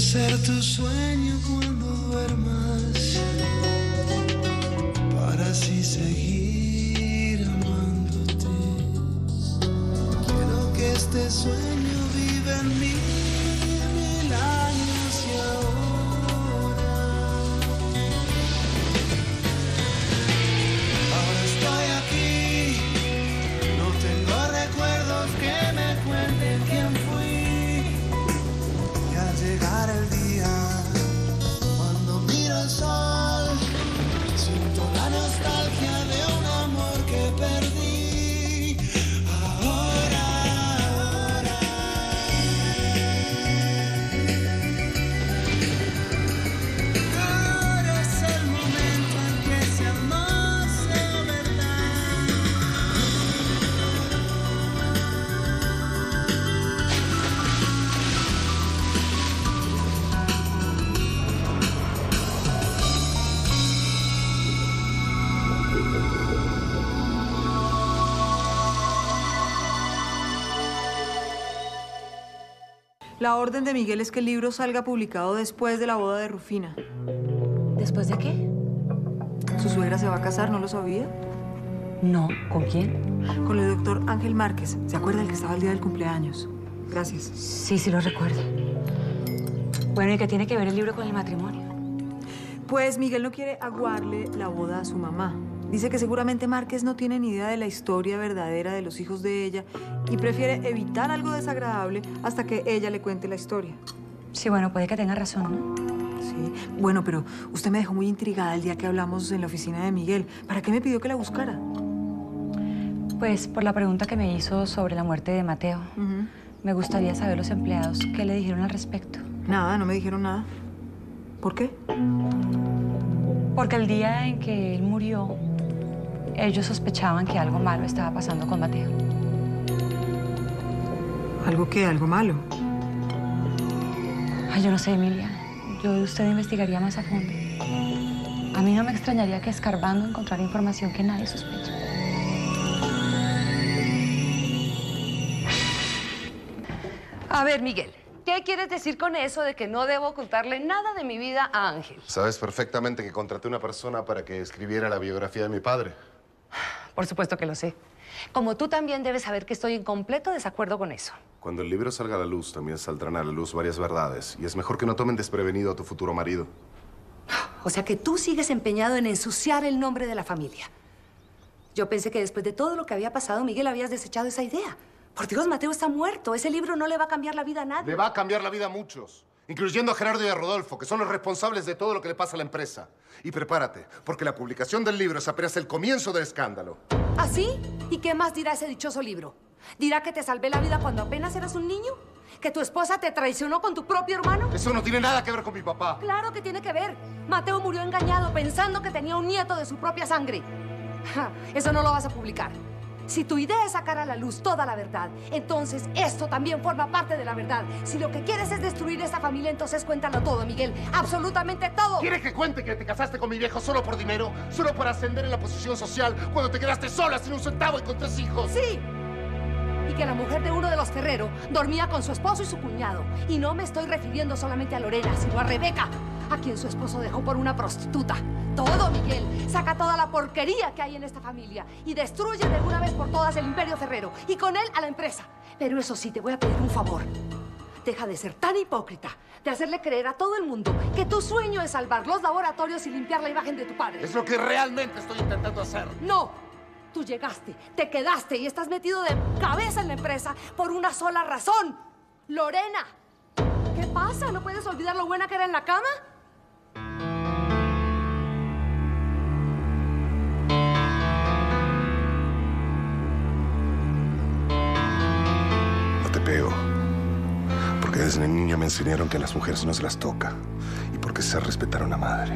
ser tu sueño cuando duermas, para así seguir amándote. Quiero que este sueño viva en mí La orden de Miguel es que el libro salga publicado después de la boda de Rufina. ¿Después de qué? Su suegra se va a casar, ¿no lo sabía? No. ¿Con quién? Con el doctor Ángel Márquez. ¿Se acuerda el que estaba el día del cumpleaños? Gracias. Sí, sí lo recuerdo. Bueno, ¿y qué tiene que ver el libro con el matrimonio? Pues Miguel no quiere aguarle la boda a su mamá. Dice que seguramente Márquez no tiene ni idea de la historia verdadera de los hijos de ella y prefiere evitar algo desagradable hasta que ella le cuente la historia. Sí, bueno, puede que tenga razón, ¿no? Sí. Bueno, pero usted me dejó muy intrigada el día que hablamos en la oficina de Miguel. ¿Para qué me pidió que la buscara? Pues por la pregunta que me hizo sobre la muerte de Mateo. Me gustaría saber los empleados qué le dijeron al respecto. Nada, no me dijeron nada. ¿Por qué? Porque el día en que él murió, ellos sospechaban que algo malo estaba pasando con Mateo. ¿Algo qué? ¿Algo malo? Ay, yo no sé, Emilia. Yo de usted investigaría más a fondo. A mí no me extrañaría que escarbando encontrara información que nadie sospecha. A ver, Miguel, ¿qué quieres decir con eso de que no debo ocultarle nada de mi vida a Ángel? Sabes perfectamente que contraté una persona para que escribiera la biografía de mi padre. Por supuesto que lo sé. Como tú también debes saber que estoy en completo desacuerdo con eso. Cuando el libro salga a la luz, también saldrán a la luz varias verdades. Y es mejor que no tomen desprevenido a tu futuro marido. O sea que tú sigues empeñado en ensuciar el nombre de la familia. Yo pensé que después de todo lo que había pasado, Miguel, habías desechado esa idea. Por Dios, Mateo está muerto. Ese libro no le va a cambiar la vida a nadie. Le va a cambiar la vida a muchos, incluyendo a Gerardo y a Rodolfo, que son los responsables de todo lo que le pasa a la empresa. Y prepárate, porque la publicación del libro es apenas el comienzo del escándalo. ¿Así? ¿Y qué más dirá ese dichoso libro? ¿Dirá que te salvé la vida cuando apenas eras un niño? ¿Que tu esposa te traicionó con tu propio hermano? Eso no tiene nada que ver con mi papá. Claro que tiene que ver. Mateo murió engañado pensando que tenía un nieto de su propia sangre. Ja, Eso no lo vas a publicar. Si tu idea es sacar a la luz toda la verdad, entonces esto también forma parte de la verdad. Si lo que quieres es destruir esta familia, entonces cuéntalo todo, Miguel. Absolutamente todo. ¿Quieres que cuente que te casaste con mi viejo solo por dinero? ¿Solo para ascender en la posición social cuando te quedaste sola sin un centavo y con tres hijos? Sí. Y que la mujer de uno de los Ferrero dormía con su esposo y su cuñado. Y no me estoy refiriendo solamente a Lorena, sino a Rebeca, a quien su esposo dejó por una prostituta. Todo, Miguel. Saca toda la porquería que hay en esta familia y destruye de una vez por todas el imperio Ferrero y con él a la empresa. Pero eso sí, te voy a pedir un favor. Deja de ser tan hipócrita, de hacerle creer a todo el mundo que tu sueño es salvar los laboratorios y limpiar la imagen de tu padre. Es lo que realmente estoy intentando hacer. No. Tú llegaste, te quedaste y estás metido de cabeza en la empresa por una sola razón. Lorena. ¿Qué pasa? ¿No puedes olvidar lo buena que era en la cama? Desde niño me enseñaron que a las mujeres no se las toca. Y porque sé respetar a una madre.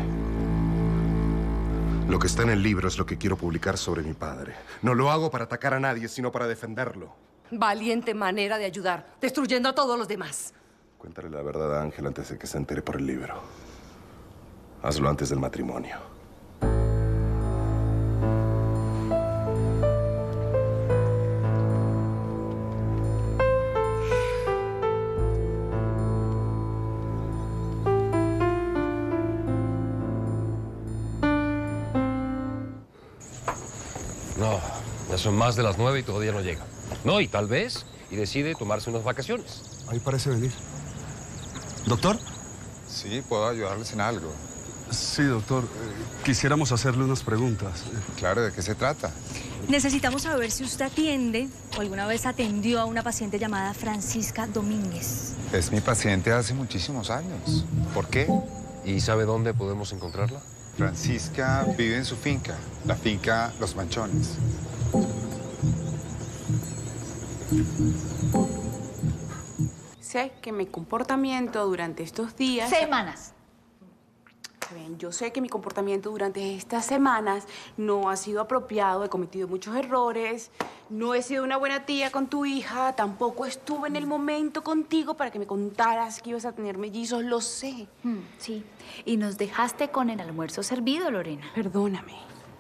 Lo que está en el libro es lo que quiero publicar sobre mi padre. No lo hago para atacar a nadie, sino para defenderlo. Valiente manera de ayudar, destruyendo a todos los demás. Cuéntale la verdad a Ángel antes de que se entere por el libro. Hazlo antes del matrimonio. Son más de las nueve y todavía no llega. No, y tal vez, y decide tomarse unas vacaciones. Ahí parece venir. ¿Doctor? Sí, puedo ayudarles en algo. Sí, doctor. Eh, quisiéramos hacerle unas preguntas. Claro, ¿de qué se trata? Necesitamos saber si usted atiende o alguna vez atendió a una paciente llamada Francisca Domínguez. Es mi paciente hace muchísimos años. ¿Por qué? ¿Y sabe dónde podemos encontrarla? Francisca vive en su finca, la finca Los Manchones. Sé que mi comportamiento durante estos días... Semanas. Bien, yo sé que mi comportamiento durante estas semanas no ha sido apropiado, he cometido muchos errores, no he sido una buena tía con tu hija, tampoco estuve en el momento contigo para que me contaras que ibas a tener mellizos, lo sé. Mm, sí, y nos dejaste con el almuerzo servido, Lorena. Perdóname,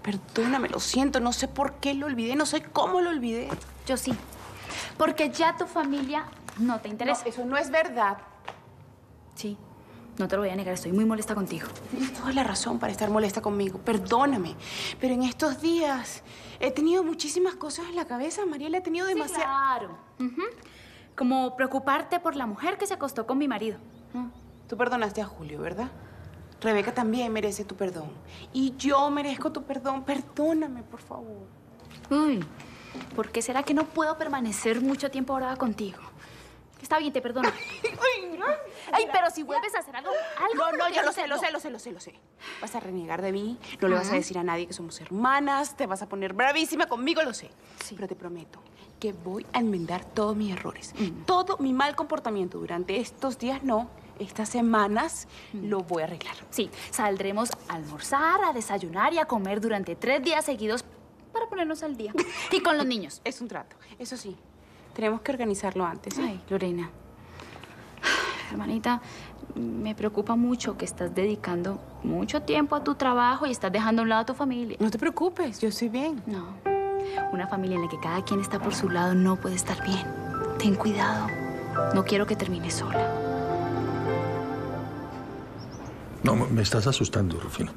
perdóname, lo siento, no sé por qué lo olvidé, no sé cómo lo olvidé. Yo sí, porque ya tu familia no te interesa. No, eso no es verdad. Sí, no te lo voy a negar, estoy muy molesta contigo. Tienes toda la razón para estar molesta conmigo, perdóname. Pero en estos días he tenido muchísimas cosas en la cabeza, Mariela, he tenido Sí, demasiado... claro. Ujú. Como preocuparte por la mujer que se acostó con mi marido. Tú perdonaste a Julio, ¿verdad? Rebeca también merece tu perdón. Y yo merezco tu perdón. Perdóname, por favor. Uy, ¿por qué será que no puedo permanecer mucho tiempo ahora contigo? Está bien, te perdono. Ay, pero si vuelves a hacer algo, algo No, no, ya lo no sé, lo no. sé, lo sé, lo sé, lo sé. Vas a renegar de mí, no le vas a decir a nadie que somos hermanas, te vas a poner bravísima conmigo, lo sé. Pero te prometo que voy a enmendar todos mis errores. Todo mi mal comportamiento durante estos días, no, estas semanas, lo voy a arreglar. Sí, saldremos a almorzar, a desayunar y a comer durante tres días seguidos para ponernos al día. Y con los niños. Es un trato, eso sí. Tenemos que organizarlo antes. ¿sí? Ay, Lorena. Hermanita, me preocupa mucho que estás dedicando mucho tiempo a tu trabajo y estás dejando a un lado a tu familia. No te preocupes, yo estoy bien. No. Una familia en la que cada quien está por su lado no puede estar bien. Ten cuidado. No quiero que termines sola. No, me estás asustando, Rufino.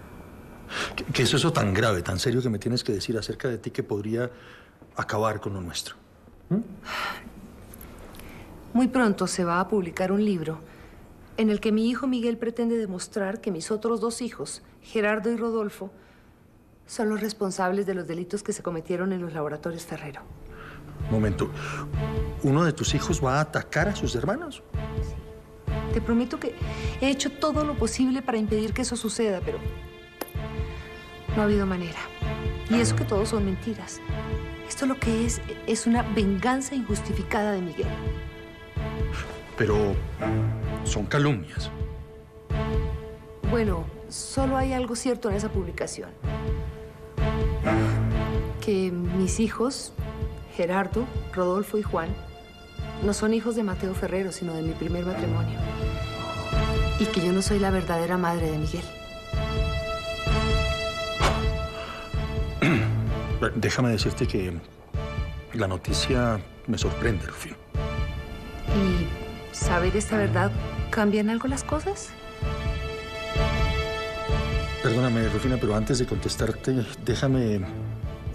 ¿Qué, qué es eso tan grave, tan serio que me tienes que decir acerca de ti que podría acabar con lo nuestro? Muy pronto se va a publicar un libro en el que mi hijo Miguel pretende demostrar que mis otros dos hijos, Gerardo y Rodolfo, son los responsables de los delitos que se cometieron en los laboratorios Ferrero. Momento. ¿Uno de tus hijos va a atacar a sus hermanos? Te prometo que he hecho todo lo posible para impedir que eso suceda, pero no ha habido manera. Y eso que todos son mentiras. Esto lo que es es una venganza injustificada de Miguel. Pero son calumnias. Bueno, solo hay algo cierto en esa publicación. Que mis hijos, Gerardo, Rodolfo y Juan, no son hijos de Mateo Ferrero, sino de mi primer matrimonio. Y que yo no soy la verdadera madre de Miguel. Déjame decirte que la noticia me sorprende, Rufino. ¿Y saber esta verdad cambia en algo las cosas? Perdóname, Rufina, pero antes de contestarte, déjame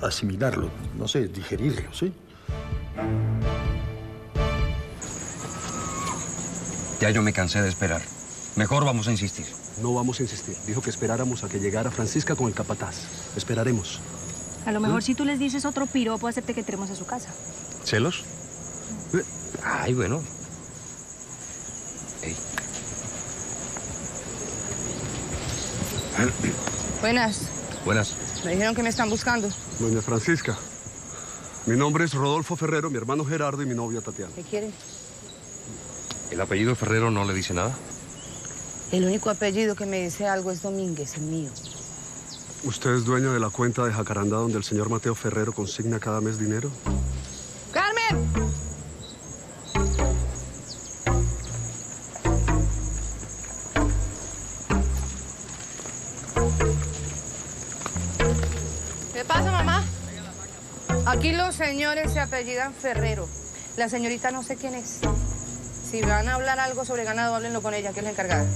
asimilarlo, no sé, digerirlo, ¿sí? Ya yo me cansé de esperar. Mejor vamos a insistir. No vamos a insistir. Dijo que esperáramos a que llegara Francisca con el capataz. Esperaremos. A lo mejor si tú les dices otro piropo, acepte que entremos a su casa. ¿Celos? Ay, bueno. Buenas. Buenas. Me dijeron que me están buscando. Doña Francisca. Mi nombre es Rodolfo Ferrero, mi hermano Gerardo y mi novia Tatiana. ¿Qué quieren? ¿El apellido Ferrero no le dice nada? El único apellido que me dice algo es Domínguez, el mío. ¿Usted es dueña de la cuenta de Jacarandá donde el señor Mateo Ferrero consigna cada mes dinero? ¡Carmen! ¿Qué pasa, mamá? Aquí los señores se apellidan Ferrero. La señorita no sé quién es. Si van a hablar algo sobre ganado, háblenlo con ella, que es la encargada.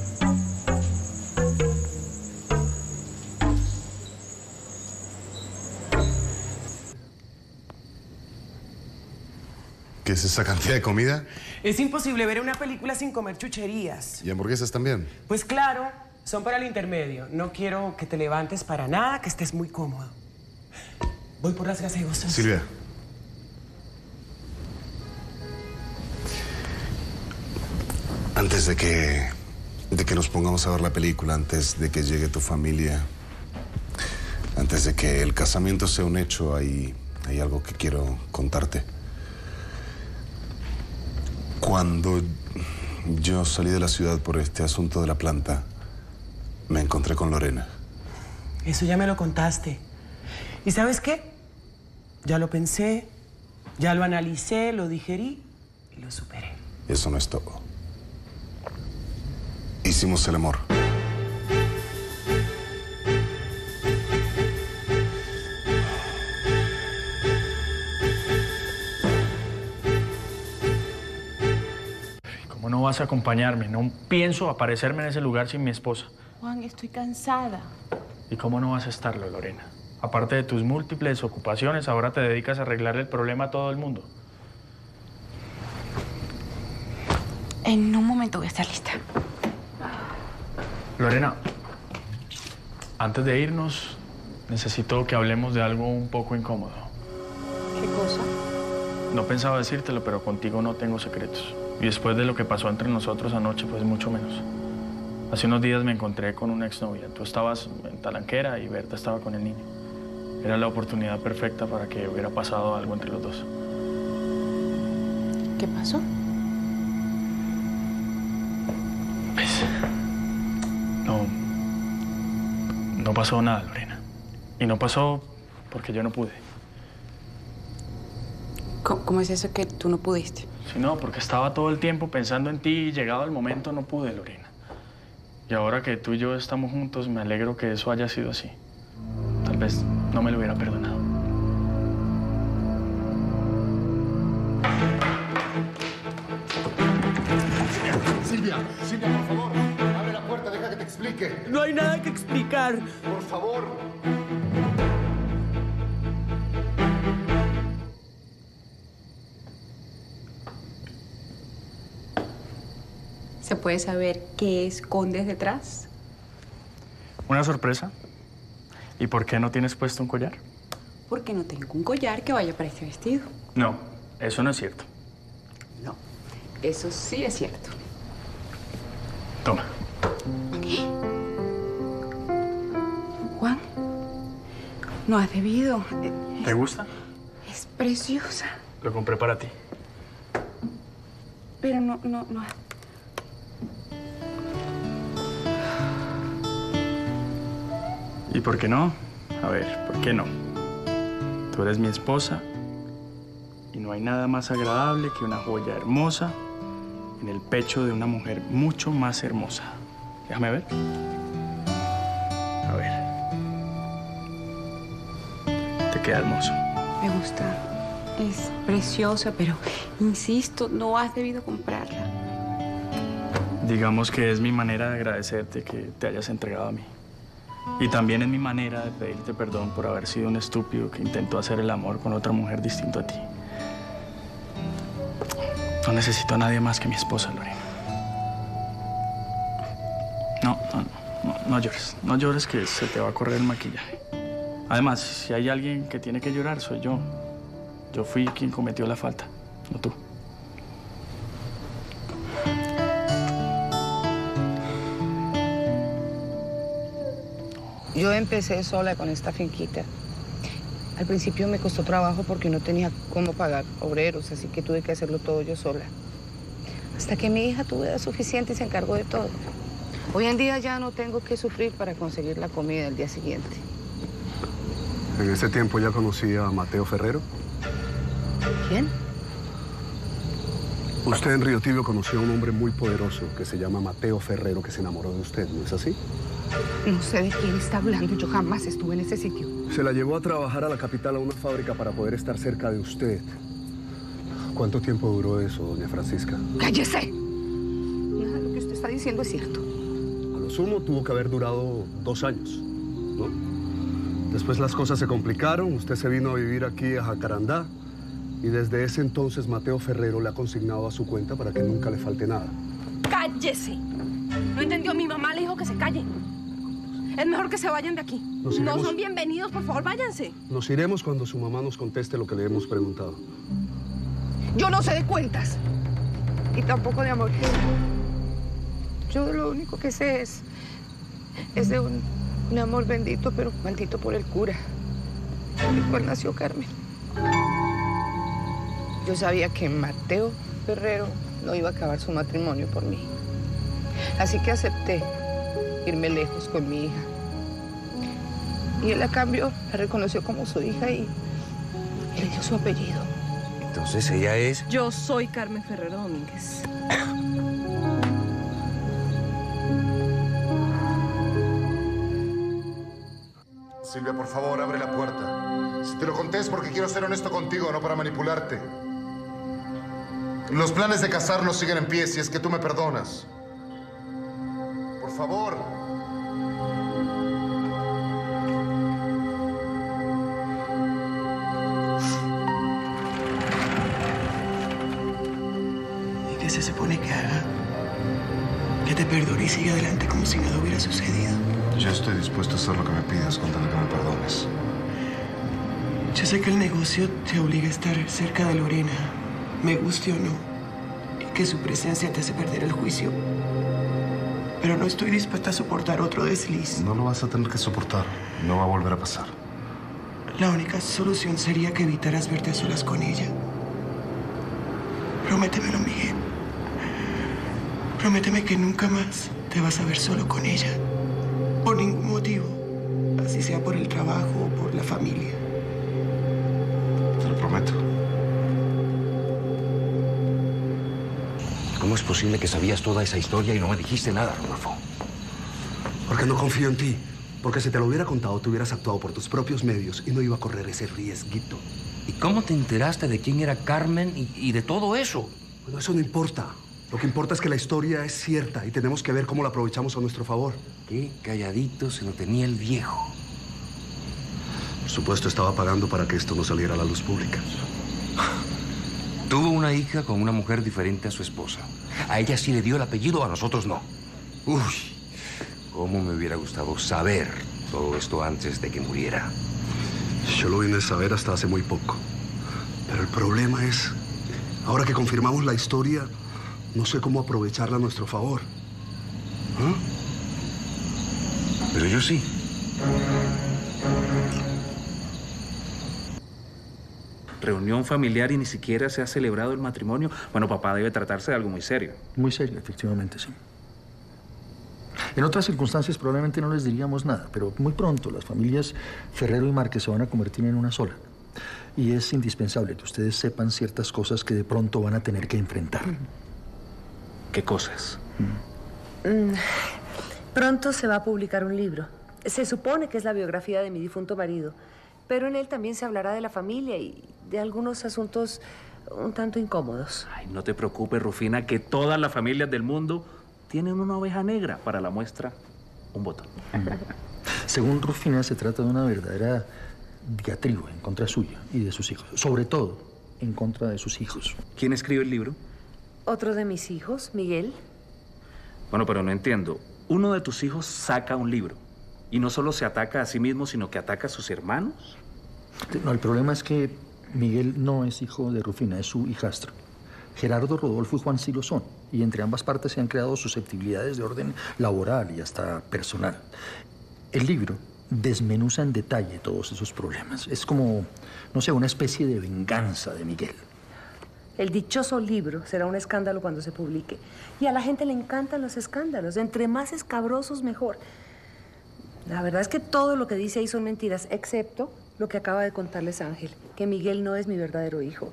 Es esa cantidad de comida? Es imposible ver una película sin comer chucherías. ¿Y hamburguesas también? Pues claro, son para el intermedio. No quiero que te levantes para nada, que estés muy cómodo. Voy por las gaseosas. Silvia. Antes de que, de que nos pongamos a ver la película, antes de que llegue tu familia, antes de que el casamiento sea un hecho, hay, hay algo que quiero contarte. Cuando yo salí de la ciudad por este asunto de la planta, me encontré con Lorena. Eso ya me lo contaste. ¿Y sabes qué? Ya lo pensé, ya lo analicé, lo digerí y lo superé. Eso no es todo. Hicimos el amor. Vas a acompañarme? No pienso aparecerme en ese lugar sin mi esposa. Juan, estoy cansada. ¿Y cómo no vas a estarlo, Lorena? Aparte de tus múltiples ocupaciones, ahora te dedicas a arreglarle el problema a todo el mundo. En un momento voy a estar lista. Lorena, antes de irnos, necesito que hablemos de algo un poco incómodo. ¿Qué cosa? No pensaba decírtelo, pero contigo no tengo secretos. Y después de lo que pasó entre nosotros anoche, pues mucho menos. Hace unos días me encontré con una exnovia. Tú estabas en Talanquera y Berta estaba con el niño. Era la oportunidad perfecta para que hubiera pasado algo entre los dos. ¿Qué pasó? Pues, no, no pasó nada, Lorena. Y no pasó porque yo no pude. ¿Cómo, es eso que tú no pudiste? Sí, no, porque estaba todo el tiempo pensando en ti y llegado el momento no pude, Lorena. Y ahora que tú y yo estamos juntos, me alegro que eso haya sido así. Tal vez no me lo hubiera perdonado. Silvia, Silvia, por favor, abre la puerta, deja que te explique. No hay nada que explicar. Por favor. Puede saber qué escondes detrás? ¿Una sorpresa? ¿Y por qué no tienes puesto un collar? Porque no tengo un collar que vaya para este vestido. No, eso no es cierto. No, eso sí es cierto. Toma. Juan, no has debido. ¿Te gusta? Es preciosa, Lo compré para ti. pero no, no, no. ¿Y por qué no? A ver, ¿por qué no? Tú eres mi esposa y no hay nada más agradable que una joya hermosa en el pecho de una mujer mucho más hermosa. Déjame ver. A ver. Te queda hermoso. Me gusta. Es preciosa, pero insisto, no has debido comprarla. Digamos que es mi manera de agradecerte que te hayas entregado a mí. Y también es mi manera de pedirte perdón por haber sido un estúpido que intentó hacer el amor con otra mujer distinto a ti. No necesito a nadie más que mi esposa, Lorena. No, no, no, no llores. No llores que se te va a correr el maquillaje. Además, si hay alguien que tiene que llorar, soy yo. Yo fui quien cometió la falta, no tú. Yo empecé sola con esta finquita. Al principio me costó trabajo porque no tenía cómo pagar obreros, así que tuve que hacerlo todo yo sola. Hasta que mi hija tuvo edad suficiente y se encargó de todo. Hoy en día ya no tengo que sufrir para conseguir la comida el día siguiente. En ese tiempo ya conocía a Mateo Ferrero. ¿Quién? Usted en Río Tibio conoció a un hombre muy poderoso que se llama Mateo Ferrero, que se enamoró de usted, ¿no es así? No sé de quién está hablando. Yo jamás estuve en ese sitio. Se la llevó a trabajar a la capital a una fábrica para poder estar cerca de usted. ¿Cuánto tiempo duró eso, doña Francisca? ¡Cállese! Nada de lo que usted está diciendo es cierto. A lo sumo tuvo que haber durado dos años, ¿no? Después las cosas se complicaron, usted se vino a vivir aquí a Jacarandá Y desde ese entonces Mateo Ferrero le ha consignado a su cuenta para que nunca le falte nada. ¡Cállese! ¿No entendió? Mi mamá le dijo que se calle. Es mejor que se vayan de aquí. Nos No iremos- son bienvenidos, por favor, váyanse. Nos iremos cuando su mamá nos conteste lo que le hemos preguntado. Yo no sé de cuentas. Y tampoco de amor. Yo lo único que sé es, es de un, un amor bendito, pero maldito por el cura, por el cual nació Carmen. Yo sabía que Mateo Ferrero no iba a acabar su matrimonio por mí. Así que acepté irme lejos con mi hija. Y él a cambio la reconoció como su hija y, le dio su apellido. Entonces ella es... Yo soy Carmen Ferrero Domínguez. Silvia, por favor, abre la puerta. Si te lo conté es porque quiero ser honesto contigo, no para manipularte. Los planes de casarnos siguen en pie si es que tú me perdonas. Por favor. ¿Y qué se supone que haga? Que te perdone y siga adelante como si nada hubiera sucedido. Yo estoy dispuesto a hacer lo que me pidas con tal que me perdones. Yo sé que el negocio te obliga a estar cerca de Lorena, me guste o no, y que su presencia te hace perder el juicio. Pero no estoy dispuesta a soportar otro desliz. No lo vas a tener que soportar. No va a volver a pasar. La única solución sería que evitaras verte a solas con ella. Prométemelo, Miguel. Prométeme que nunca más te vas a ver solo con ella. Por ningún motivo. Así sea por el trabajo o por la familia. Te lo prometo. ¿Cómo es posible que sabías toda esa historia y no me dijiste nada, Rodolfo? Porque no confío en ti. Porque si te lo hubiera contado, tú hubieras actuado por tus propios medios y no iba a correr ese riesguito. ¿Y cómo te enteraste de quién era Carmen y, y de todo eso? Bueno, eso no importa. Lo que importa es que la historia es cierta y tenemos que ver cómo la aprovechamos a nuestro favor. Qué calladito se lo tenía el viejo. Por supuesto, estaba pagando para que esto no saliera a la luz pública. Tuvo una hija con una mujer diferente a su esposa. A ella sí le dio el apellido, a nosotros no. Uy, cómo me hubiera gustado saber todo esto antes de que muriera. Yo lo vine a saber hasta hace muy poco. Pero el problema es, ahora que confirmamos la historia, no sé cómo aprovecharla a nuestro favor. ¿Ah? Pero yo sí. Reunión familiar y ni siquiera se ha celebrado el matrimonio. Bueno, papá debe tratarse de algo muy serio. Muy serio, efectivamente, sí. En otras circunstancias probablemente no les diríamos nada, pero muy pronto las familias Ferrero y Márquez se van a convertir en una sola. Y es indispensable que ustedes sepan ciertas cosas que de pronto van a tener que enfrentar. ¿Qué cosas? Mm, Pronto se va a publicar un libro. Se supone que es la biografía de mi difunto marido, pero en él también se hablará de la familia y de algunos asuntos un tanto incómodos. Ay, no te preocupes, Rufina, que todas las familias del mundo tienen una oveja negra para la muestra, un botón. Según Rufina, se trata de una verdadera diatriba en contra suya y de sus hijos. Sobre todo, en contra de sus hijos. ¿Quién escribe el libro? Otro de mis hijos, Miguel. Bueno, pero no entiendo. Uno de tus hijos saca un libro y no solo se ataca a sí mismo, sino que ataca a sus hermanos. No, el problema es que Miguel no es hijo de Rufina, es su hijastro. Gerardo Rodolfo y Juan sí lo son, y entre ambas partes se han creado susceptibilidades de orden laboral y hasta personal. El libro desmenuza en detalle todos esos problemas. Es como, no sé, una especie de venganza de Miguel. El dichoso libro será un escándalo cuando se publique. Y a la gente le encantan los escándalos. Entre más escabrosos, mejor. La verdad es que todo lo que dice ahí son mentiras, excepto lo que acaba de contarles Ángel, que Miguel no es mi verdadero hijo.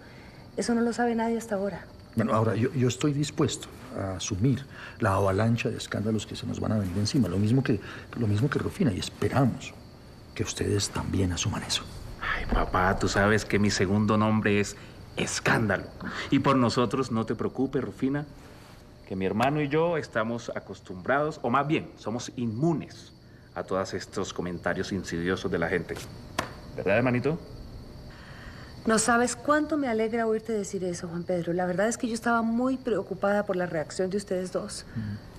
Eso no lo sabe nadie hasta ahora. Bueno, ahora yo, yo estoy dispuesto a asumir la avalancha de escándalos que se nos van a venir encima, lo mismo que, lo mismo que Rufina, y esperamos que ustedes también asuman eso. Ay, papá, tú sabes que mi segundo nombre es Escándalo. Y por nosotros, no te preocupes, Rufina, que mi hermano y yo estamos acostumbrados, o más bien, somos inmunes a todos estos comentarios insidiosos de la gente. ¿Verdad, hermanito? No sabes cuánto me alegra oírte decir eso, Juan Pedro. La verdad es que yo estaba muy preocupada por la reacción de ustedes dos.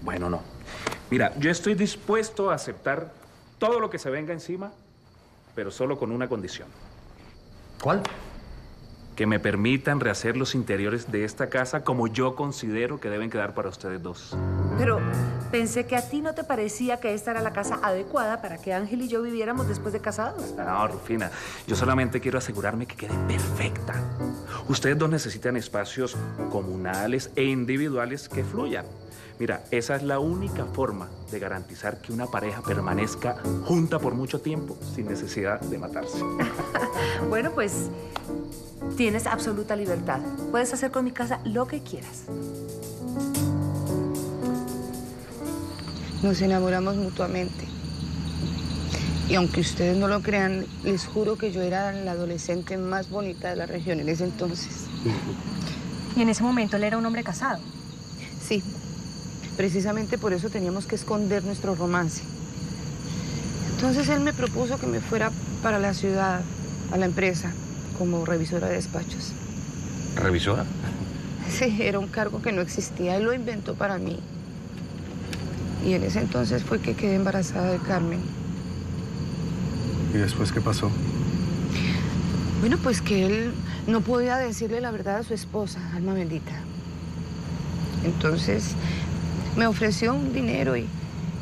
Bueno, no. Mira, yo estoy dispuesto a aceptar todo lo que se venga encima, pero solo con una condición. ¿Cuál? Que me permitan rehacer los interiores de esta casa como yo considero que deben quedar para ustedes dos. Pero pensé que a ti no te parecía que esta era la casa adecuada para que Ángel y yo viviéramos después de casados. No, Rufina, yo solamente quiero asegurarme que quede perfecta. Ustedes dos necesitan espacios comunales e individuales que fluyan. Mira, esa es la única forma de garantizar que una pareja permanezca junta por mucho tiempo sin necesidad de matarse. Bueno, pues tienes absoluta libertad. Puedes hacer con mi casa lo que quieras. Nos enamoramos mutuamente. Y aunque ustedes no lo crean, les juro que yo era la adolescente más bonita de la región en ese entonces. Y en ese momento él era un hombre casado. Sí, precisamente por eso teníamos que esconder nuestro romance. Entonces él me propuso que me fuera para la ciudad, a la empresa, como revisora de despachos. ¿Revisora? Sí, era un cargo que no existía. Él lo inventó para mí. Y en ese entonces fue que quedé embarazada de Carmen. ¿Y después qué pasó? Bueno, pues que él no podía decirle la verdad a su esposa, alma bendita. Entonces me ofreció un dinero y,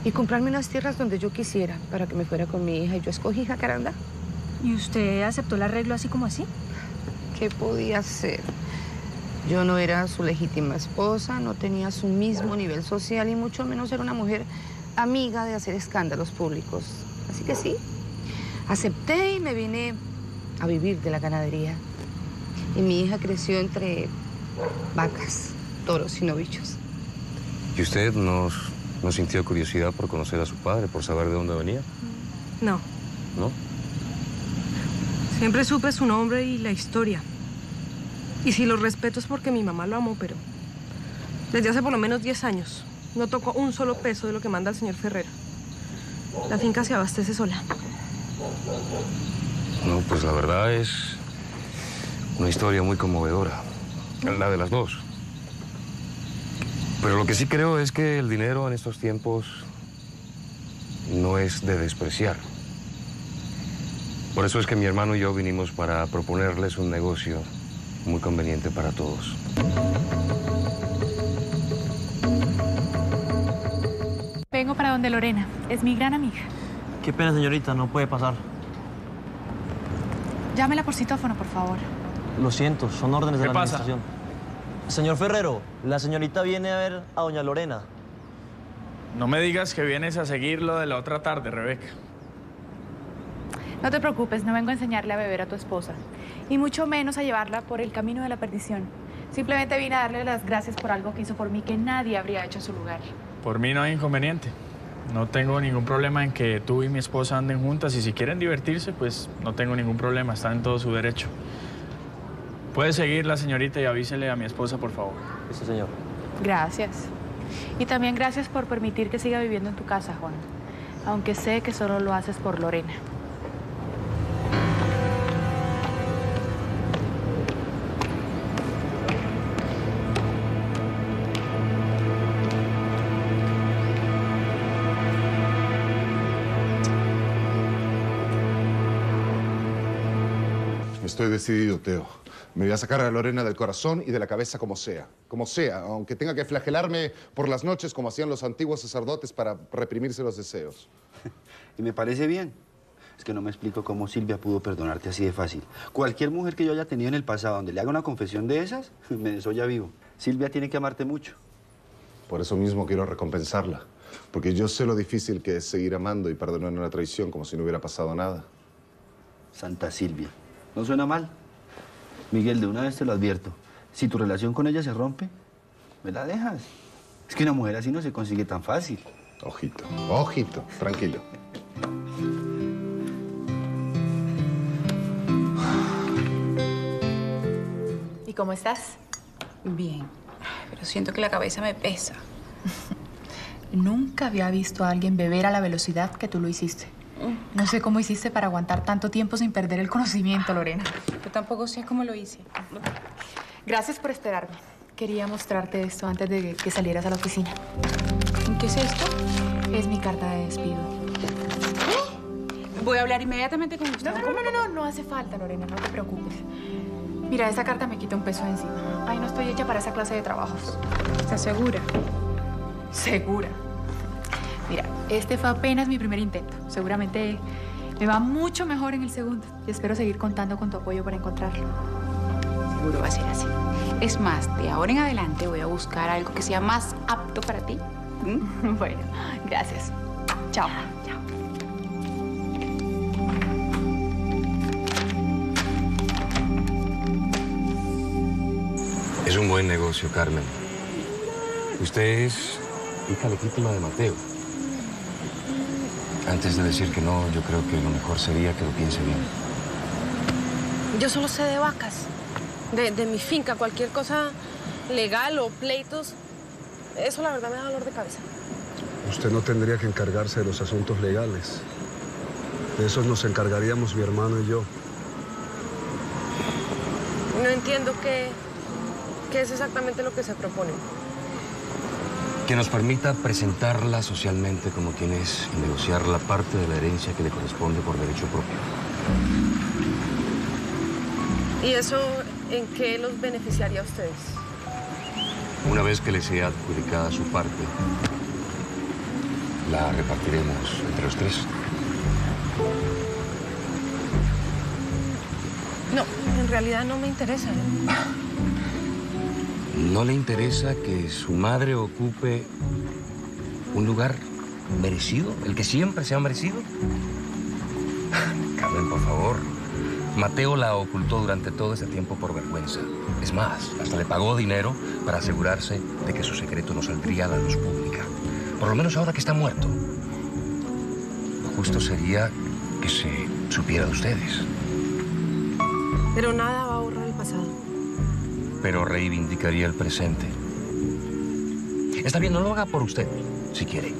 y comprarme unas tierras donde yo quisiera para que me fuera con mi hija. Y yo escogí Jacaranda. ¿Y usted aceptó el arreglo así como así? ¿Qué podía hacer? Yo no era su legítima esposa, no tenía su mismo nivel social y mucho menos era una mujer amiga de hacer escándalos públicos. Así que sí, acepté y me vine a vivir de la ganadería. Y mi hija creció entre vacas, toros y novichos. ¿Y usted no, no sintió curiosidad por conocer a su padre, por saber de dónde venía? No. ¿No? Siempre supe su nombre y la historia. Y si lo respeto es porque mi mamá lo amó, pero desde hace por lo menos 10 años no tocó un solo peso de lo que manda el señor Ferrera. La finca se abastece sola. No, pues la verdad es una historia muy conmovedora. La de las dos. Pero lo que sí creo es que el dinero en estos tiempos no es de despreciar. Por eso es que mi hermano y yo vinimos para proponerles un negocio muy conveniente para todos. Vengo para donde Lorena. Es mi gran amiga. Qué pena, señorita, no puede pasar. Llámela por citófono, por favor. Lo siento, son órdenes de ¿Qué la pasa? administración. Señor Ferrero, la señorita viene a ver a doña Lorena. No me digas que vienes a seguir lo de la otra tarde, Rebeca. No te preocupes, no vengo a enseñarle a beber a tu esposa. Y mucho menos a llevarla por el camino de la perdición. Simplemente vine a darle las gracias por algo que hizo por mí que nadie habría hecho en su lugar. Por mí no hay inconveniente. No tengo ningún problema en que tú y mi esposa anden juntas y si quieren divertirse, pues no tengo ningún problema, está en todo su derecho. Puede seguir la señorita y avísele a mi esposa, por favor. Sí, señor. Gracias. Y también gracias por permitir que siga viviendo en tu casa, Juan. Aunque sé que solo lo haces por Lorena. Estoy decidido, Teo. Me voy a sacar a Lorena del corazón y de la cabeza como sea. Como sea, aunque tenga que flagelarme por las noches como hacían los antiguos sacerdotes para reprimirse los deseos. Y me parece bien. Es que no me explico cómo Silvia pudo perdonarte así de fácil. Cualquier mujer que yo haya tenido en el pasado donde le haga una confesión de esas, me desoya vivo. Silvia tiene que amarte mucho. Por eso mismo quiero recompensarla. Porque yo sé lo difícil que es seguir amando y perdonar una traición como si no hubiera pasado nada. Santa Silvia. ¿No suena mal? Miguel, de una vez te lo advierto. Si tu relación con ella se rompe, me la dejas. Es que una mujer así no se consigue tan fácil. Ojito, ojito, tranquilo. ¿Y cómo estás? Bien, pero siento que la cabeza me pesa. Nunca había visto a alguien beber a la velocidad que tú lo hiciste. No sé cómo hiciste para aguantar tanto tiempo sin perder el conocimiento, Lorena. Yo tampoco sé cómo lo hice. Gracias por esperarme. Quería mostrarte esto antes de que salieras a la oficina. ¿Qué es esto? Es mi carta de despido. Voy a hablar inmediatamente con usted. No, no, no, no, no, no hace falta, Lorena, no te preocupes. Mira, esa carta me quita un peso de encima. Ay, no estoy hecha para esa clase de trabajos. ¿Estás segura? Segura. Mira, este fue apenas mi primer intento. Seguramente me va mucho mejor en el segundo. Y espero seguir contando con tu apoyo para encontrarlo. Seguro va a ser así. Es más, de ahora en adelante voy a buscar algo que sea más apto para ti. ¿Mm? Bueno, gracias. Chao. Chao. Es un buen negocio, Carmen. Usted es hija legítima de Mateo. Antes de decir que no, yo creo que lo mejor sería que lo piense bien. Yo solo sé de vacas, de, de mi finca, cualquier cosa legal o pleitos. Eso la verdad me da dolor de cabeza. Usted no tendría que encargarse de los asuntos legales. De esos nos encargaríamos mi hermano y yo. No entiendo qué, qué es exactamente lo que se propone. Que nos permita presentarla socialmente como quien es y negociar la parte de la herencia que le corresponde por derecho propio. ¿Y eso en qué los beneficiaría a ustedes? Una vez que le sea adjudicada su parte, la repartiremos entre los tres. No, en realidad no me interesa. ¿No le interesa que su madre ocupe un lugar merecido? ¿El que siempre se ha merecido? Carmen, por favor. Mateo la ocultó durante todo ese tiempo por vergüenza. Es más, hasta le pagó dinero para asegurarse de que su secreto no saldría a la luz pública. Por lo menos ahora que está muerto. Lo justo sería que se supiera de ustedes. Pero nada va pero reivindicaría el presente. Está bien, no lo haga por usted, si quiere.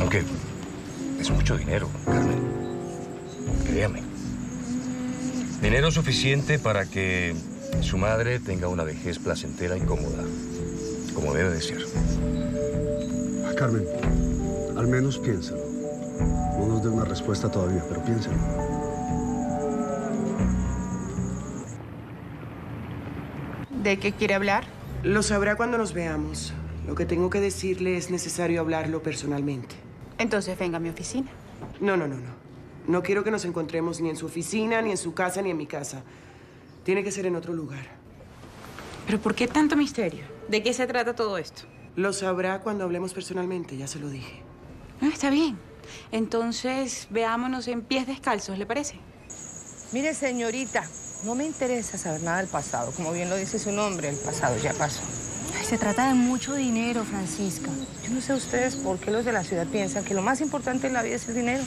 Aunque es mucho dinero, Carmen. Créame. Dinero suficiente para que su madre tenga una vejez placentera y cómoda, como debe de ser. Carmen, al menos piénsalo. No nos dé una respuesta todavía, pero piénsalo. ¿De qué quiere hablar? Lo sabrá cuando nos veamos. Lo que tengo que decirle es necesario hablarlo personalmente. Entonces venga a mi oficina. No, no, no, no. No quiero que nos encontremos ni en su oficina, ni en su casa, ni en mi casa. Tiene que ser en otro lugar. ¿Pero por qué tanto misterio? ¿De qué se trata todo esto? Lo sabrá cuando hablemos personalmente, ya se lo dije. Ah, está bien. Entonces veámonos en pies descalzos, ¿le parece? Mire, señorita, no me interesa saber nada del pasado. Como bien lo dice su nombre, el pasado ya pasó. Ay, se trata de mucho dinero, Francisca. Yo no sé ustedes por qué los de la ciudad piensan que lo más importante en la vida es el dinero.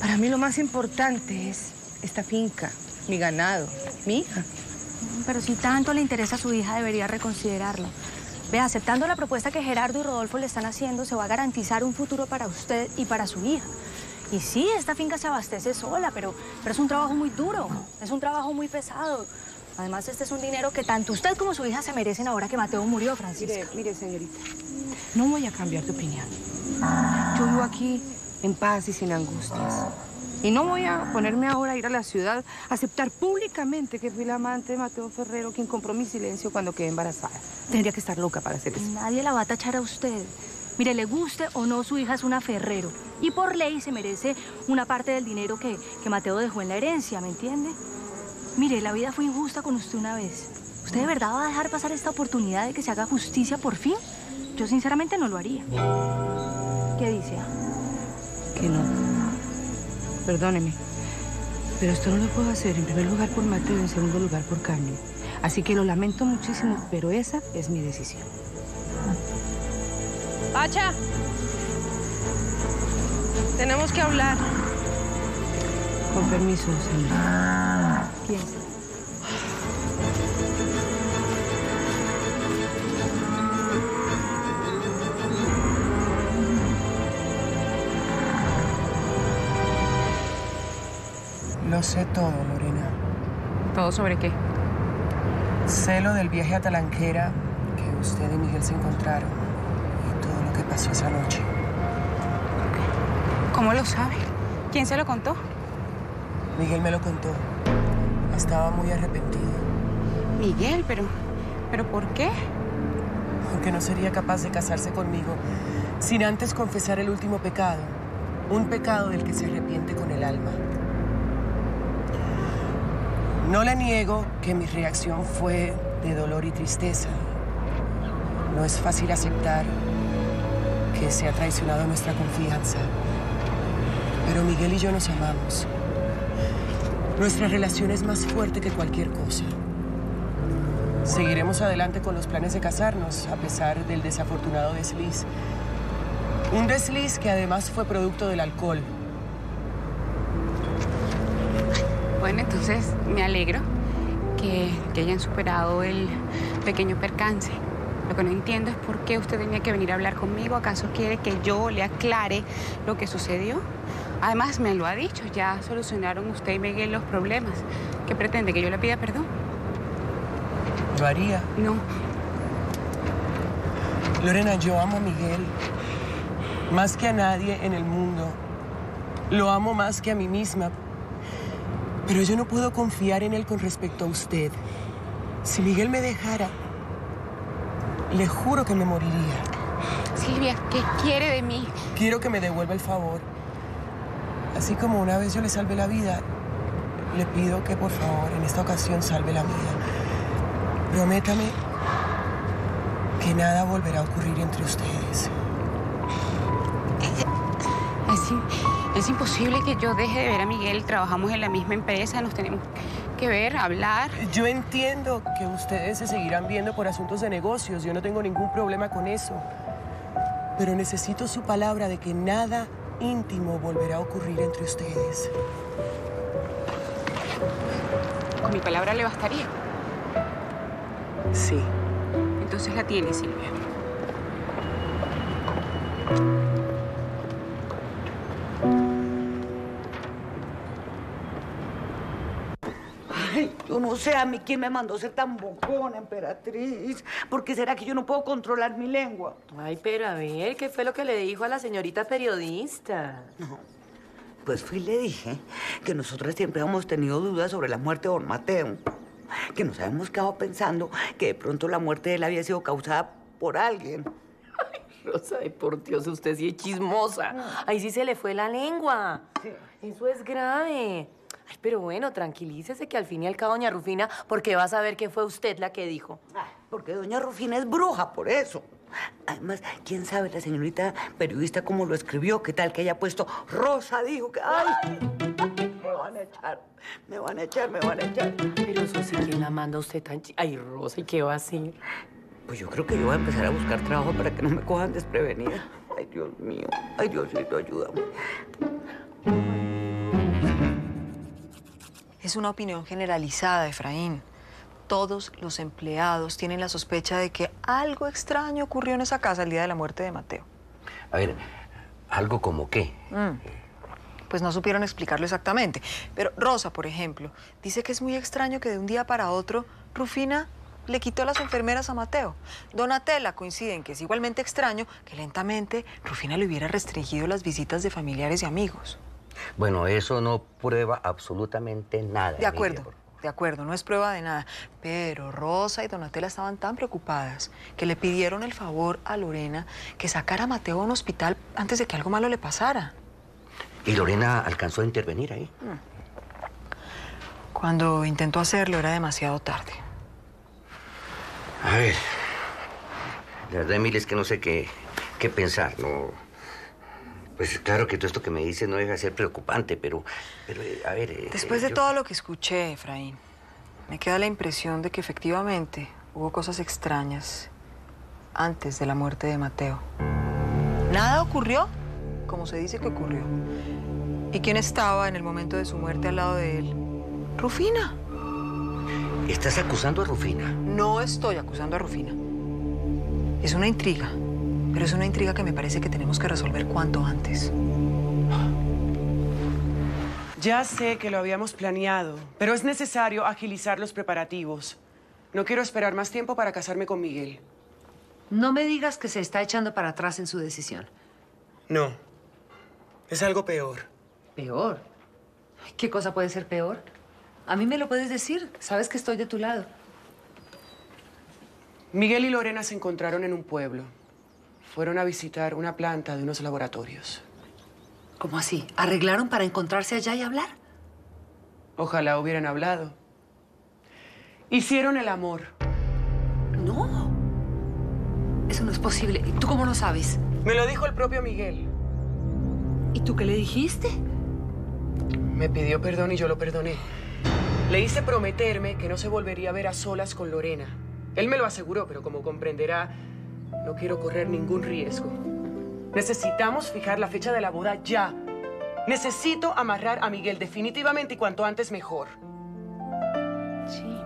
Para mí lo más importante es esta finca, mi ganado, mi hija. Pero si tanto le interesa a su hija, debería reconsiderarlo. Vea, aceptando la propuesta que Gerardo y Rodolfo le están haciendo, se va a garantizar un futuro para usted y para su hija. Y sí, esta finca se abastece sola, pero, pero es un trabajo muy duro, es un trabajo muy pesado. Además, este es un dinero que tanto usted como su hija se merecen ahora que Mateo murió, Francisca. Mire, mire, señorita, no voy a cambiar de opinión. Yo vivo aquí en paz y sin angustias. Y no voy a ponerme ahora a ir a la ciudad a aceptar públicamente que fui la amante de Mateo Ferrero quien compró mi silencio cuando quedé embarazada. Tendría que estar loca para hacer eso. Nadie la va a tachar a usted. Mire, le guste o no, su hija es una Ferrero. Y por ley se merece una parte del dinero que, que Mateo dejó en la herencia, ¿me entiende? Mire, la vida fue injusta con usted una vez. ¿Usted de verdad va a dejar pasar esta oportunidad de que se haga justicia por fin? Yo sinceramente no lo haría. ¿Qué dice? Que no. Perdóneme. Pero esto no lo puedo hacer en primer lugar por Mateo y en segundo lugar por Carmen. Así que lo lamento muchísimo, pero esa es mi decisión. Pacha. Tenemos que hablar. Con permiso, señor. Piensa. Lo sé todo, Lorena. ¿Todo sobre qué? Sé lo del viaje a Talanquera, que usted y Miguel se encontraron, y todo lo que pasó esa noche. ¿Cómo lo sabe? ¿Quién se lo contó? Miguel me lo contó. Estaba muy arrepentido. Miguel, pero... ¿Pero por qué? Porque no sería capaz de casarse conmigo sin antes confesar el último pecado. Un pecado del que se arrepiente con el alma. No le niego que mi reacción fue de dolor y tristeza. No es fácil aceptar se ha traicionado nuestra confianza. Pero Miguel y yo nos amamos. Nuestra relación es más fuerte que cualquier cosa. Seguiremos adelante con los planes de casarnos, a pesar del desafortunado desliz. Un desliz que además fue producto del alcohol. Bueno, entonces me alegro que hayan superado el pequeño percance. Lo que no entiendo es por qué usted tenía que venir a hablar conmigo. ¿Acaso quiere que yo le aclare lo que sucedió? Además, me lo ha dicho, ya solucionaron usted y Miguel los problemas. ¿Qué pretende? ¿Que yo le pida perdón? ¿Lo haría? No. Lorena, yo amo a Miguel más que a nadie en el mundo. Lo amo más que a mí misma. Pero yo no puedo confiar en él con respecto a usted. Si Miguel me dejara, le juro que me moriría. Silvia, ¿qué quiere de mí? Quiero que me devuelva el favor. Así como una vez yo le salvé la vida, le pido que por favor en esta ocasión salve la mía. Prométame que nada volverá a ocurrir entre ustedes. Es, imposible que yo deje de ver a Miguel. Trabajamos en la misma empresa, nos tenemos que ver, hablar. Yo entiendo que ustedes se seguirán viendo por asuntos de negocios. Yo no tengo ningún problema con eso. Pero necesito su palabra de que nada íntimo volverá a ocurrir entre ustedes. Con mi palabra le bastaría. Sí. Entonces la tiene, Silvia. Sé a mí quién me mandó ser tan bocona, emperatriz. ¿Por qué será que yo no puedo controlar mi lengua? Ay, pero a ver, ¿qué fue lo que le dijo a la señorita periodista? Pues fui y le dije que nosotras siempre hemos tenido dudas sobre la muerte de don Mateo. Que nos habíamos quedado pensando que de pronto la muerte de él había sido causada por alguien. Rosa, ay, por Dios, usted sí es chismosa. Ahí sí se le fue la lengua. Eso es grave. Ay, pero bueno, tranquilícese que al fin y al cabo, doña Rufina, porque va a saber que fue usted la que dijo. Porque doña Rufina es bruja, por eso. Además, quién sabe la señorita periodista cómo lo escribió, qué tal que haya puesto Rosa dijo que. ¡Ay! Me van a echar, me van a echar, me van a echar. Pero eso sí, ¿quién la manda usted tan chi- Ay, Rosa, ¿y qué va a hacer? Pues yo creo que yo voy a empezar a buscar trabajo para que no me cojan desprevenida. Ay, Dios mío. Ay, Diosito, ayúdame. Es una opinión generalizada, Efraín. Todos los empleados tienen la sospecha de que algo extraño ocurrió en esa casa el día de la muerte de Mateo. A ver, ¿algo como qué? Mm. Pues no supieron explicarlo exactamente. Pero Rosa, por ejemplo, dice que es muy extraño que de un día para otro Rufina le quitó las enfermeras a Mateo. Donatella coincide en que es igualmente extraño que lentamente Rufina le hubiera restringido las visitas de familiares y amigos. Bueno, eso no prueba absolutamente nada. De acuerdo, de acuerdo, no es prueba de nada. Pero Rosa y Donatella estaban tan preocupadas que le pidieron el favor a Lorena que sacara a Mateo a un hospital antes de que algo malo le pasara. ¿Y Lorena alcanzó a intervenir ahí? Cuando intentó hacerlo era demasiado tarde. A ver, la verdad, Emilia, es que no sé qué, qué pensar, ¿no? Pues claro que todo esto que me dices no deja de ser preocupante, pero, pero eh, a ver... eh, Después de yo- todo lo que escuché, Efraín, me queda la impresión de que efectivamente hubo cosas extrañas antes de la muerte de Mateo. Nada ocurrió como se dice que ocurrió. ¿Y quién estaba en el momento de su muerte al lado de él? Rufina. ¿Estás acusando a Rufina? No estoy acusando a Rufina. Es una intriga, pero es una intriga que me parece que tenemos que resolver cuanto antes. Ya sé que lo habíamos planeado, pero es necesario agilizar los preparativos. No quiero esperar más tiempo para casarme con Miguel. No me digas que se está echando para atrás en su decisión. No. Es algo peor. ¿Peor? ¿Qué cosa puede ser peor? A mí me lo puedes decir. Sabes que estoy de tu lado. Miguel y Lorena se encontraron en un pueblo. Fueron a visitar una planta de unos laboratorios. ¿Cómo así? ¿Arreglaron para encontrarse allá y hablar? Ojalá hubieran hablado. Hicieron el amor. No. Eso no es posible. ¿Y tú cómo lo sabes? Me lo dijo el propio Miguel. ¿Y tú qué le dijiste? Me pidió perdón y yo lo perdoné. Le hice prometerme que no se volvería a ver a solas con Lorena. Él me lo aseguró, pero como comprenderá, no quiero correr ningún riesgo. Necesitamos fijar la fecha de la boda ya. Necesito amarrar a Miguel definitivamente y cuanto antes mejor. Sí.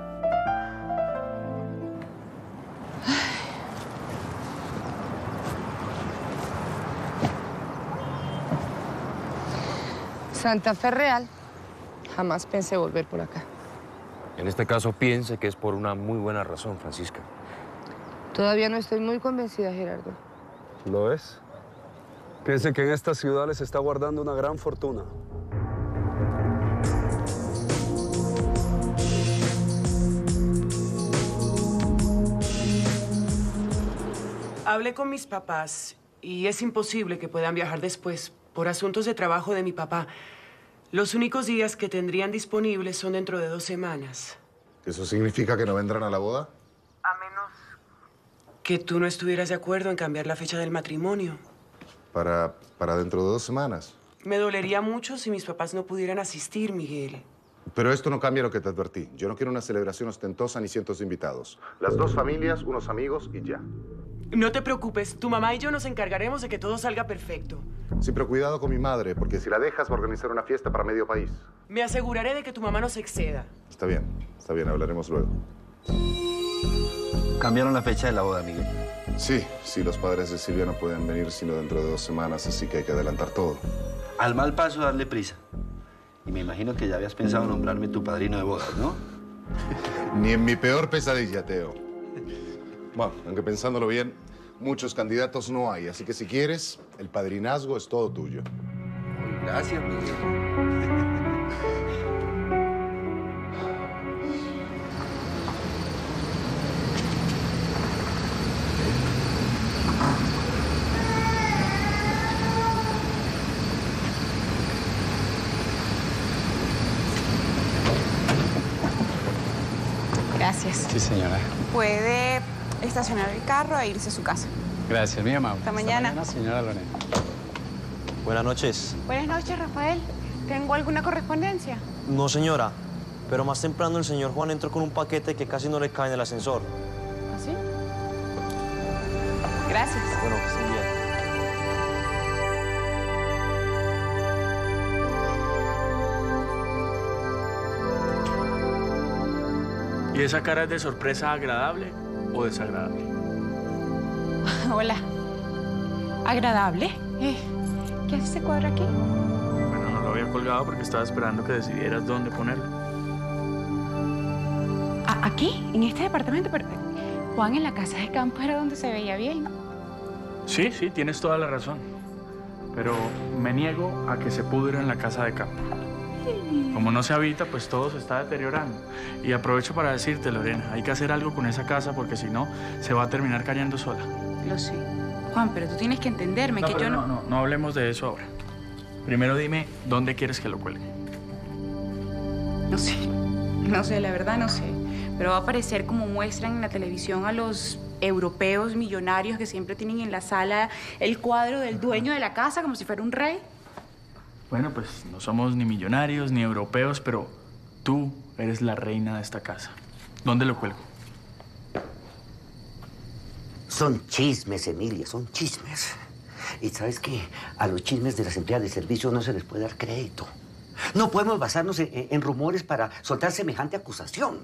Santa Fe Real. Jamás pensé volver por acá. En este caso piense que es por una muy buena razón, Francisca. Todavía no estoy muy convencida, Gerardo. ¿Lo es? Piense que en esta ciudad les está guardando una gran fortuna. Hablé con mis papás y es imposible que puedan viajar después por asuntos de trabajo de mi papá. Los únicos días que tendrían disponibles son dentro de dos semanas. ¿Eso significa que no vendrán a la boda? Que tú no estuvieras de acuerdo en cambiar la fecha del matrimonio. Para, para dentro de dos semanas. Me dolería mucho si mis papás no pudieran asistir, Miguel. Pero esto no cambia lo que te advertí. Yo no quiero una celebración ostentosa ni cientos de invitados. Las dos familias, unos amigos y ya. No te preocupes, tu mamá y yo nos encargaremos de que todo salga perfecto. Sí, pero cuidado con mi madre, porque si la dejas va a organizar una fiesta para medio país. Me aseguraré de que tu mamá no se exceda. Está bien, está bien, hablaremos luego. Cambiaron la fecha de la boda, Miguel. Sí, sí, los padres de Silvia no pueden venir sino dentro de dos semanas, así que hay que adelantar todo. Al mal paso darle prisa. Y me imagino que ya habías pensado nombrarme tu padrino de bodas, ¿no? Ni en mi peor pesadilla, Teo. Bueno, aunque pensándolo bien, muchos candidatos no hay, así que si quieres, el padrinazgo es todo tuyo. Gracias, Miguel. Señora. Puede estacionar el carro e irse a su casa. Gracias, mi amable. Hasta mañana. Hasta mañana, señora Lorena. Buenas noches. Buenas noches, Rafael. ¿Tengo alguna correspondencia? No, señora. Pero más temprano el señor Juan entró con un paquete que casi no le cae en el ascensor. ¿Así? Gracias. Bueno, que estén bien. ¿Y esa cara es de sorpresa agradable o desagradable? Hola. ¿Agradable? Eh, ¿Qué hace ese cuadro aquí? Bueno, no lo había colgado porque estaba esperando que decidieras dónde ponerlo. ¿A- ¿Aquí? ¿En este departamento? Pero, Juan, en la casa de campo era donde se veía bien, ¿no? Sí, sí, tienes toda la razón. Pero me niego a que se pudra en la casa de campo. Como no se habita, pues todo se está deteriorando. Y aprovecho para decirte, Lorena, hay que hacer algo con esa casa porque si no, se va a terminar cayendo sola. Lo sé. Juan, pero tú tienes que entenderme No, que yo no... no, no, no hablemos de eso ahora. Primero dime dónde quieres que lo cuelgue. No sé. No sé, la verdad no sé. Pero va a aparecer como muestran en la televisión a los europeos millonarios que siempre tienen en la sala el cuadro del dueño de la casa como si fuera un rey. Bueno, pues no somos ni millonarios ni europeos, pero tú eres la reina de esta casa. ¿Dónde lo cuelgo? Son chismes, Emilia, son chismes. Y sabes que a los chismes de las empleadas de servicio no se les puede dar crédito. No podemos basarnos en, en rumores para soltar semejante acusación.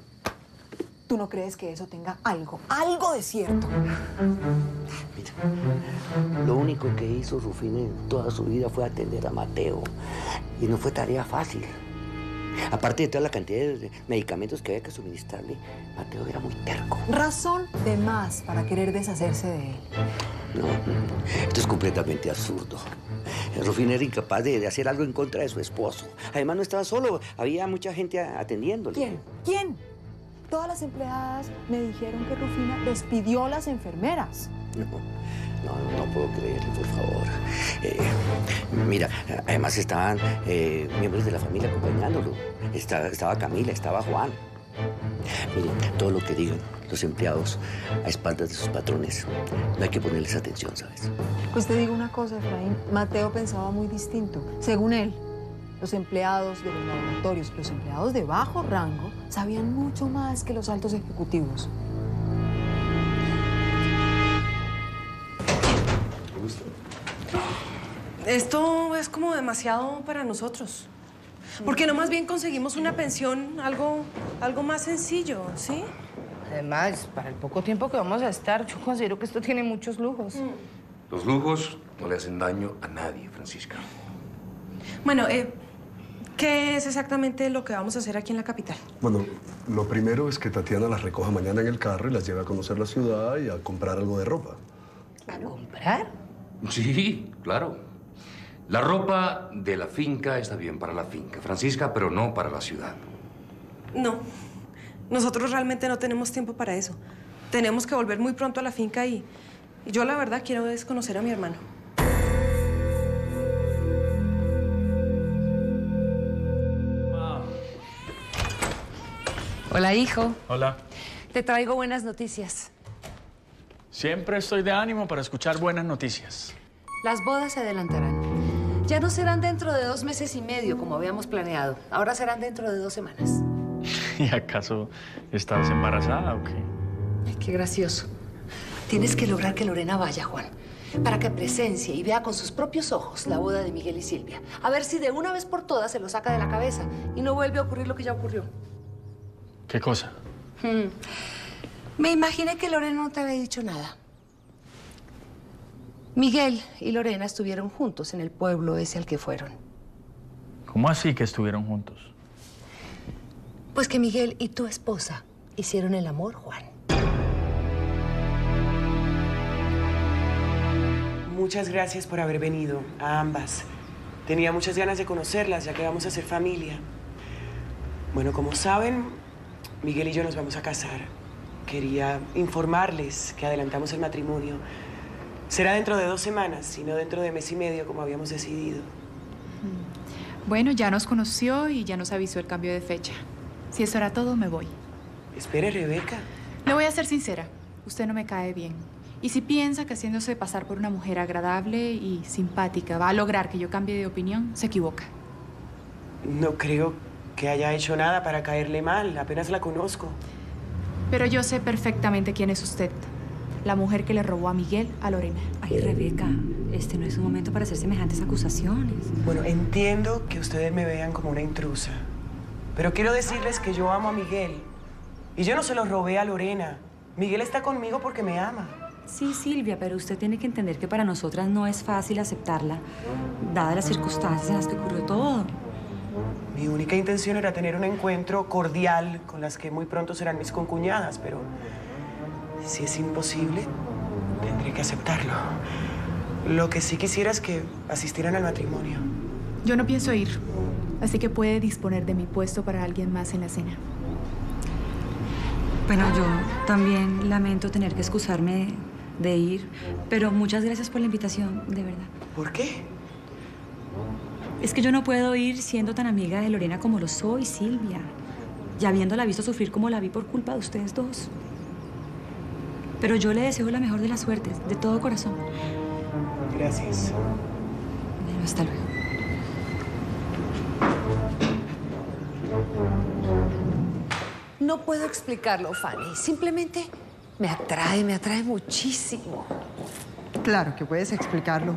¿Tú no crees que eso tenga algo, algo de cierto? Lo único que hizo Rufina en toda su vida fue atender a Mateo. Y no fue tarea fácil. Aparte de toda la cantidad de medicamentos que había que suministrarle, Mateo era muy terco. Razón de más para querer deshacerse de él. No, esto es completamente absurdo. Rufina era incapaz de, de hacer algo en contra de su esposo. Además, no estaba solo, había mucha gente atendiéndole. ¿Quién? ¿Quién? Todas las empleadas me dijeron que Rufina despidió a las enfermeras. No, no, no puedo creerlo, por favor. Eh, mira, además estaban eh, miembros de la familia acompañándolo. Estaba, estaba Camila, estaba Juan. Mire, todo lo que digan los empleados a espaldas de sus patrones, no hay que ponerles atención, ¿sabes? Pues te digo una cosa, Efraín. Mateo pensaba muy distinto. Según él, los empleados de los laboratorios, los empleados de bajo rango, sabían mucho más que los altos ejecutivos. Esto es como demasiado para nosotros. ¿Por qué no más bien conseguimos una pensión, algo, algo más sencillo, sí? Además, para el poco tiempo que vamos a estar, yo considero que esto tiene muchos lujos. Los lujos no le hacen daño a nadie, Francisca. Bueno, eh, ¿qué es exactamente lo que vamos a hacer aquí en la capital? Bueno, lo primero es que Tatiana las recoja mañana en el carro y las lleve a conocer la ciudad y a comprar algo de ropa. ¿A comprar? Sí, claro. La ropa de la finca está bien para la finca, Francisca, pero no para la ciudad. No, nosotros realmente no tenemos tiempo para eso. Tenemos que volver muy pronto a la finca y, y yo la verdad quiero es conocer a mi hermano. Hola, hijo. Hola. Te traigo buenas noticias. Siempre estoy de ánimo para escuchar buenas noticias. Las bodas se adelantarán. Ya no serán dentro de dos meses y medio, como habíamos planeado. Ahora serán dentro de dos semanas. ¿Y acaso estás embarazada o qué? Ay, qué gracioso. Tienes que lograr que Lorena vaya, Juan, para que presencie y vea con sus propios ojos la boda de Miguel y Silvia. A ver si de una vez por todas se lo saca de la cabeza y no vuelve a ocurrir lo que ya ocurrió. ¿Qué cosa? Hmm. Me imaginé que Lorena no te había dicho nada. Miguel y Lorena estuvieron juntos en el pueblo ese al que fueron. ¿Cómo así que estuvieron juntos? Pues que Miguel y tu esposa hicieron el amor, Juan. Muchas gracias por haber venido, a ambas. Tenía muchas ganas de conocerlas, ya que vamos a ser familia. Bueno, como saben, Miguel y yo nos vamos a casar. Quería informarles que adelantamos el matrimonio. Será dentro de dos semanas, y no dentro de mes y medio, como habíamos decidido. Bueno, ya nos conoció y ya nos avisó el cambio de fecha. Si eso era todo, me voy. Espere, Rebeca. Le voy a ser sincera. Usted no me cae bien. Y si piensa que haciéndose pasar por una mujer agradable y simpática va a lograr que yo cambie de opinión, se equivoca. No creo que haya hecho nada para caerle mal, apenas la conozco. Pero yo sé perfectamente quién es usted. La mujer que le robó a Miguel a Lorena. Ay, Rebeca, este no es un momento para hacer semejantes acusaciones. Bueno, entiendo que ustedes me vean como una intrusa, pero quiero decirles que yo amo a Miguel. Y yo no se lo robé a Lorena. Miguel está conmigo porque me ama. Sí, Silvia, pero usted tiene que entender que para nosotras no es fácil aceptarla, dadas las circunstancias en las que ocurrió todo. Mi única intención era tener un encuentro cordial con las que muy pronto serán mis concuñadas, pero si es imposible, tendré que aceptarlo. Lo que sí quisiera es que asistieran al matrimonio. Yo no pienso ir, así que puede disponer de mi puesto para alguien más en la cena. Bueno, yo también lamento tener que excusarme de ir, pero muchas gracias por la invitación, de verdad. ¿Por qué? Es que yo no puedo ir siendo tan amiga de Lorena como lo soy, Silvia. Ya habiéndola visto sufrir como la vi por culpa de ustedes dos. Pero yo le deseo la mejor de las suertes, de todo corazón. Gracias. Bueno, hasta luego. No puedo explicarlo, Fanny. Simplemente me atrae, me atrae muchísimo. Claro que puedes explicarlo.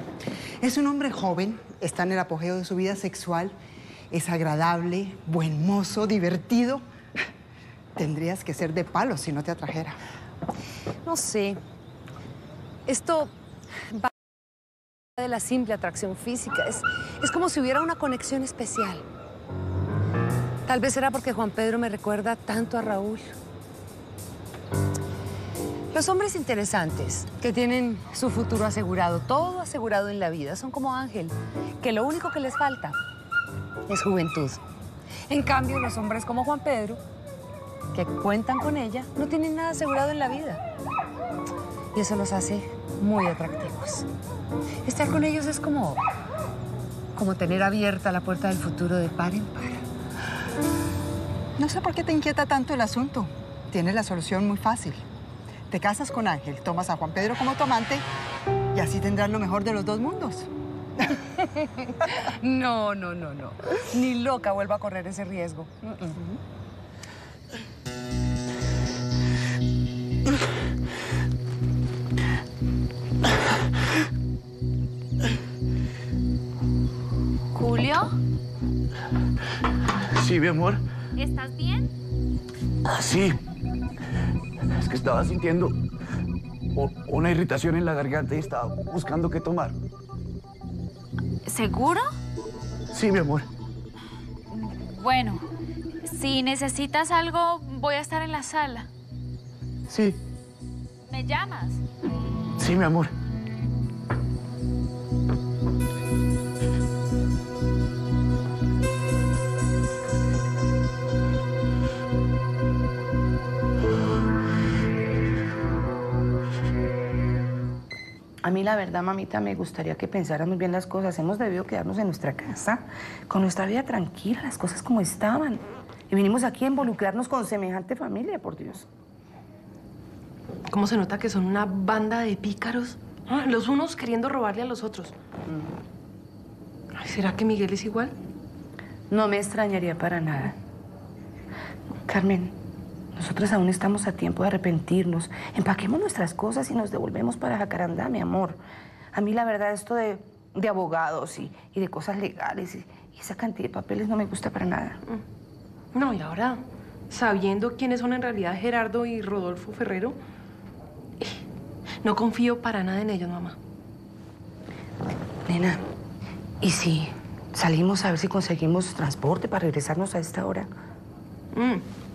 Es un hombre joven, está en el apogeo de su vida sexual, es agradable, buen mozo, divertido. Tendrías que ser de palo si no te atrajera. No sé. Esto va de la simple atracción física. Es, es como si hubiera una conexión especial. Tal vez será porque Juan Pedro me recuerda tanto a Raúl. Los hombres interesantes, que tienen su futuro asegurado, todo asegurado en la vida, son como Ángel, que lo único que les falta es juventud. En cambio, los hombres como Juan Pedro, que cuentan con ella, no tienen nada asegurado en la vida. Y eso los hace muy atractivos. Estar con ellos es como, como tener abierta la puerta del futuro de par en par. No sé por qué te inquieta tanto el asunto. Tienes la solución muy fácil. Te casas con Ángel, tomas a Juan Pedro como tu amante y así tendrás lo mejor de los dos mundos. No, no, no, no. Ni loca vuelva a correr ese riesgo. Julio, Sí, mi amor. ¿estás bien? Ah, Sí. Es que estaba sintiendo una irritación en la garganta y estaba buscando qué tomar. ¿Seguro? Sí, mi amor. Bueno, si necesitas algo, voy a estar en la sala. Sí, ¿Me llamas? sí, mi amor. Mí la verdad, mamita, me gustaría que pensáramos bien las cosas. Hemos debido quedarnos en nuestra casa, con nuestra vida tranquila, las cosas como estaban. Y vinimos aquí a involucrarnos con semejante familia, por Dios. ¿Cómo se nota que son una banda de pícaros? Ah, Los unos queriendo robarle a los otros. ¿Será que Miguel es igual? No me extrañaría para nada. Carmen, nosotros aún estamos a tiempo de arrepentirnos. Empaquemos nuestras cosas y nos devolvemos para Jacarandá, mi amor. A mí la verdad esto de, de abogados y, y de cosas legales y, y esa cantidad de papeles no me gusta para nada. No, y ahora, sabiendo quiénes son en realidad Gerardo y Rodolfo Ferrero, eh, no confío para nada en ellos, mamá. Nena, ¿y si salimos a ver si conseguimos transporte para regresarnos a esta hora? Mm.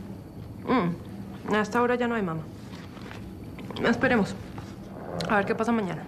Mm. A esta hora ya no hay mamá. Esperemos. A ver qué pasa mañana.